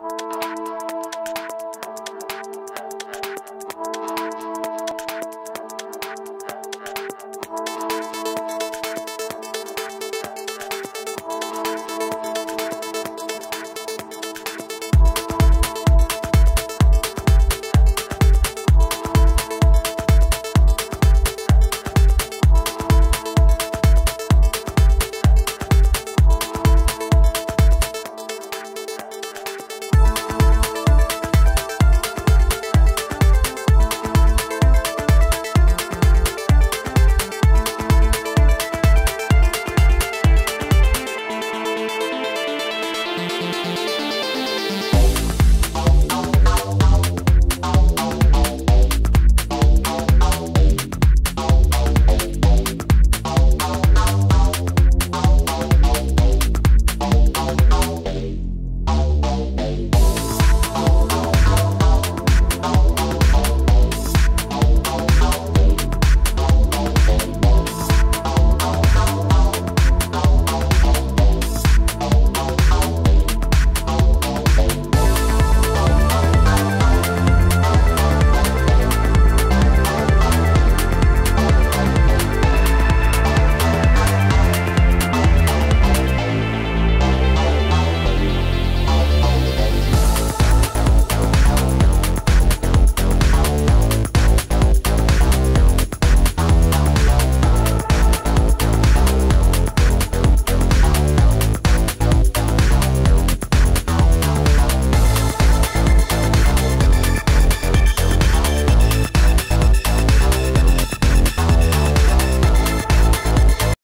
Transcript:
Bye.